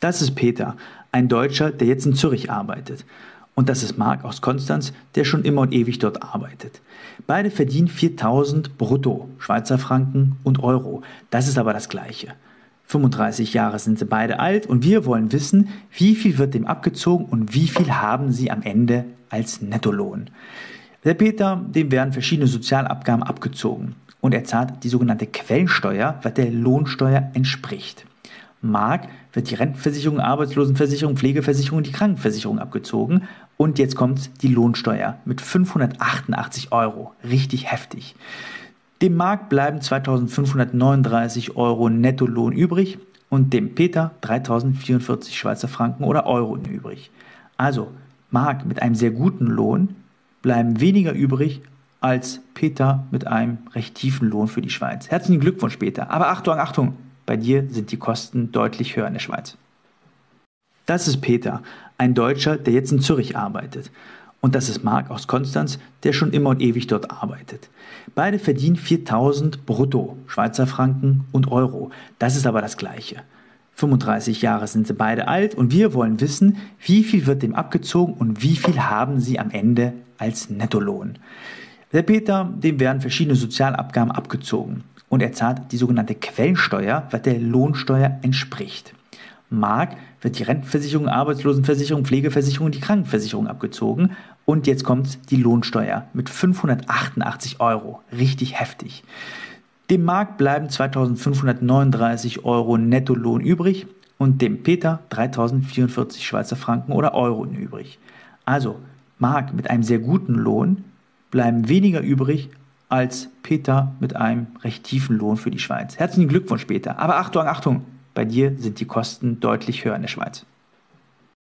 Das ist Peter, ein Deutscher, der jetzt in Zürich arbeitet. Und das ist Marc aus Konstanz, der schon immer und ewig dort arbeitet. Beide verdienen 4000 brutto, Schweizer Franken und Euro. Das ist aber das Gleiche. 35 Jahre sind sie beide alt und wir wollen wissen, wie viel wird dem abgezogen und wie viel haben sie am Ende als Nettolohn. Der Peter, dem werden verschiedene Sozialabgaben abgezogen und er zahlt die sogenannte Quellensteuer, was der Lohnsteuer entspricht. Mark wird die Rentenversicherung, Arbeitslosenversicherung, Pflegeversicherung und die Krankenversicherung abgezogen. Und jetzt kommt die Lohnsteuer mit 588 Euro. Richtig heftig. Dem Mark bleiben 2539 Euro Nettolohn übrig und dem Peter 3044 Schweizer Franken oder Euro übrig. Also, Mark mit einem sehr guten Lohn bleiben weniger übrig als Peter mit einem recht tiefen Lohn für die Schweiz. Herzlichen Glückwunsch, Peter. Aber Achtung, Achtung, bei dir sind die Kosten deutlich höher in der Schweiz. Das ist Peter, ein Deutscher, der jetzt in Zürich arbeitet. Und das ist Marc aus Konstanz, der schon immer und ewig dort arbeitet. Beide verdienen 4000 brutto, Schweizer Franken und Euro. Das ist aber das Gleiche. 35 Jahre sind sie beide alt und wir wollen wissen, wie viel wird dem abgezogen und wie viel haben sie am Ende als Nettolohn. Der Peter, dem werden verschiedene Sozialabgaben abgezogen und er zahlt die sogenannte Quellensteuer, was der Lohnsteuer entspricht. Mark wird die Rentenversicherung, Arbeitslosenversicherung, Pflegeversicherung und die Krankenversicherung abgezogen und jetzt kommt die Lohnsteuer mit 588 Euro. Richtig heftig. Dem Mark bleiben 2539 Euro Nettolohn übrig und dem Peter 3044 Schweizer Franken oder Euro übrig. Also, Mark mit einem sehr guten Lohn bleiben weniger übrig als Peter mit einem recht tiefen Lohn für die Schweiz. Herzlichen Glückwunsch, Peter. Aber Achtung, Achtung, bei dir sind die Kosten deutlich höher in der Schweiz.